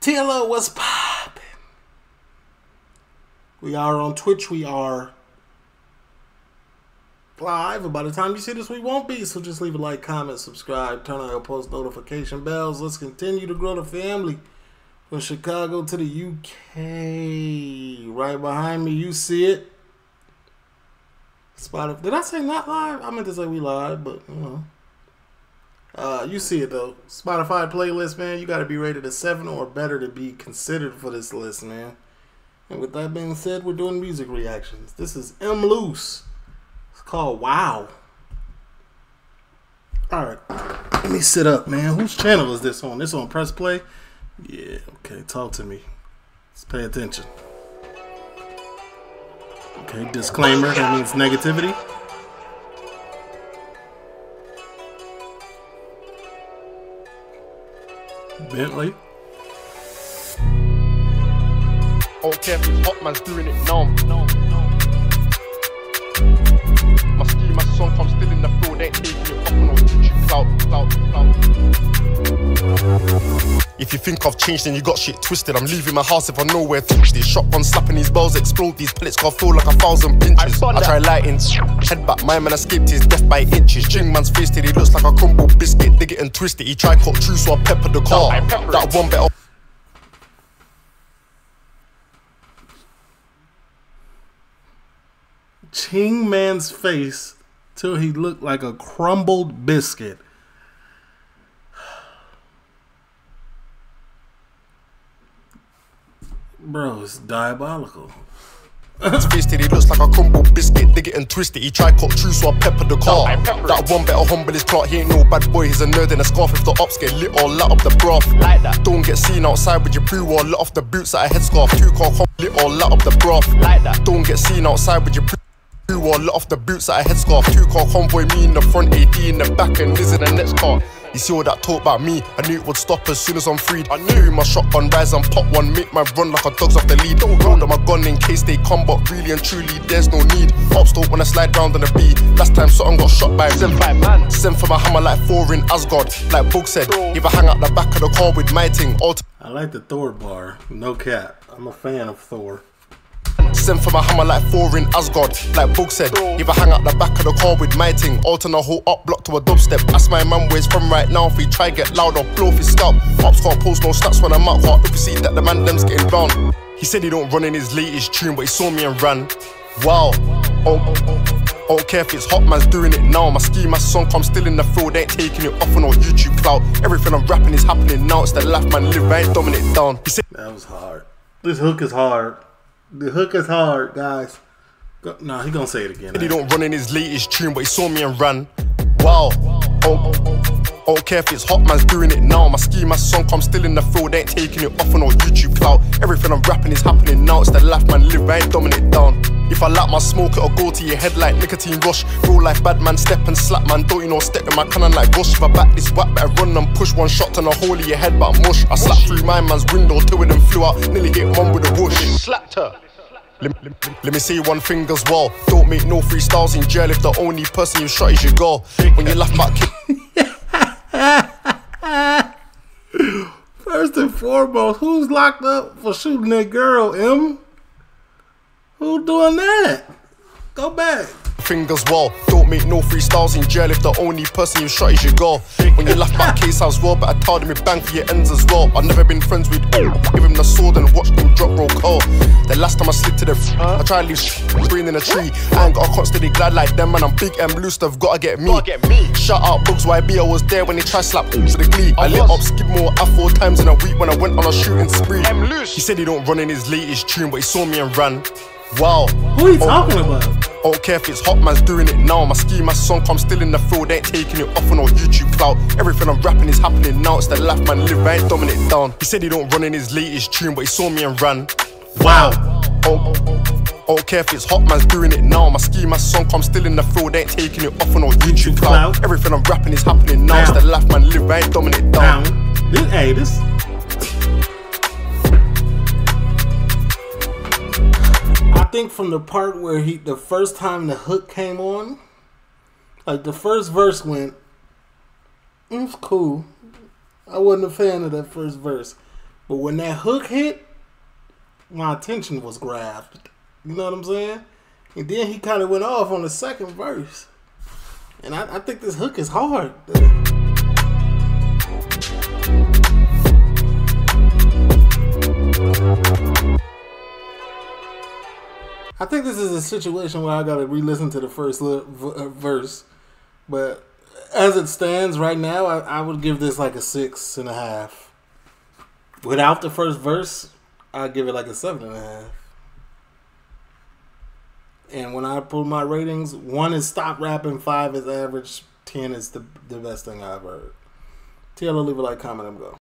TLO, what's poppin'? We are on Twitch. We are live. And by the time you see this, we won't be. So just leave a like, comment, subscribe, turn on your post notification bells. Let's continue to grow the family from Chicago to the UK. Right behind me, you see it. Spotify. Did I say not live? I meant to say we live, but you know. Uh, you see it though. Spotify playlist, man. You got to be rated a seven or better to be considered for this list, man. And with that being said, we're doing music reactions. This is Mloose. It's called Wow. All right, let me sit up, man. Whose channel is this on? This on Pressplay? Yeah. Okay, talk to me. Let's pay attention. Okay, disclaimer. That means negativity. Bentley. If it's hot man's doing it now. My ski, my song, I'm still in the field, ain't taking it off no. If you think I've changed, then you got shit twisted. I'm leaving my house if I know where to reach this. Shotgun slapping these bells, explode these pellets, got feel like a thousand pinches. I, try lighting, head back, my man escaped his death by inches. Ching man's face till he looks like a crumbled biscuit. Dig it and twist it. He tried cut true, so I peppered the car. that one better. Ching Man's face till he looked like a crumbled biscuit. Bro, it's diabolical. His face till he looks like a crumbled biscuit. Dig it and twist it. He tried cut true, so I peppered the car. That one better humble his plot. He ain't no bad boy. He's a nerd in a scarf. If the ops get lit or lit up the broth. Like that. Don't get seen outside with your brew or lit off the boots at a headscarf. Two car com- lit or lit up the broth. Like that. Don't get seen outside with your brew. Or lit off the boots at a headscarf. Two car convoy, me in the front, AD in the back, and this in the next car. You see all that talk about me? I knew it would stop as soon as I'm freed. I knew my shotgun rise and pop one, make my run like a dog's off the lead. Don't round my gun in case they come, but really and truly, there's no need. Ops don't wanna slide round on the beat. Last time something got shot by Send five man. Send for my hammer like Thor in Asgard. Like Book said, if I hang out the back of the car with my ting, all I like the Thor bar. No cap. I'm a fan of Thor. Send for my hammer like Thor in Asgard. Like Book said, if I hang out the back of the car with my ting, alternate a whole up block to a dubstep. Ask my man where he's from right now. If he try get loud or blow off his scalp. Ops can't post no stats when I'm out. Hard if you see that the man them's getting down. He said he don't run in his latest tune, but he saw me and ran. Wow. Oh, oh, oh, oh. I don't care if it's hot, man's doing it now. My ski, my song, I'm still in the field, ain't taking it off on no YouTube clout. Everything I'm rapping is happening now. It's the life man live, I ain't dumbing it down. He said That was hard. This hook is hard. The hook is hard, guys. Go, nah, he gonna say it again. he don't run in his latest tune, but he saw me and ran. Wow. Oh, don't care if it's hot, man's doing it now. My ski, my song, I'm still in the field, ain't taking it off on no YouTube clout. Everything I'm rapping is happening now. It's the life man live, I ain't dumbing it down. If I like my smoke, it'll go to your head like nicotine rush. Real life bad man, step and slap man. Don't you know, step in my cannon like rush. If I back this whack, better run and push one shot to the hole in your head, but I mush. I slapped through my man's window, two of them flew out. Nearly hit one with a whoosh. Slapped her. Let, let, let me say one thing as well. Don't make no freestyles in jail if the only person you shot is your girl. When you laugh back, First and foremost, who's locked up for shooting that girl, M? Who doing that? Go back. Fingers well. Don't make no freestyles in jail if the only person you shot is your girl. When you left back case as well, but I told him you bang for your ends as well. I've never been friends with Give him the sword and watch him drop roll call. The last time I slid to the f- I try to leave sh- brain in a tree. I ain't got a constantly glad like them, man. I'm big and loose, they've gotta get me. Get me. Shut up, Bugs YB, I was there when they tried slap to the glee. I lit up skid more at four times in a week when I went on a shooting spree. He said he don't run in his latest tune, but he saw me and ran. Wow. Who are you oh, talking about? Oh, don't care if it's hot, man's doing it now. My ski, my song, I'm still in the field, ain't taking it off on no YouTube clout. Everything I'm rapping is happening now. It's the life man live, I ain't dumbing it down. He said he don't run in his latest tune, but he saw me and ran. Wow. Oh, don't care if it's hot, man's doing it now. My ski, my song, I'm still in the field, ain't taking it off on no YouTube clout. Everything I'm rapping is happening now. It's the life man live, I ain't dumbing it down. Now, this, hey, this. Think from the part where he, the first time the hook came on, like the first verse went, "Mm, it's cool. I wasn't a fan of that first verse. But when that hook hit, my attention was grabbed. You know what I'm saying? And then he kind of went off on the second verse. And I, I think this hook is hard. Situation where I gotta re-listen to the first li- v- uh, verse, but as it stands right now, I, I would give this like a six and a half. Without the first verse, I'd give it like a seven and a half. And when I pull my ratings, one is stop rapping, five is average, ten is the the best thing I've heard. TL, leave a like, comment, and go.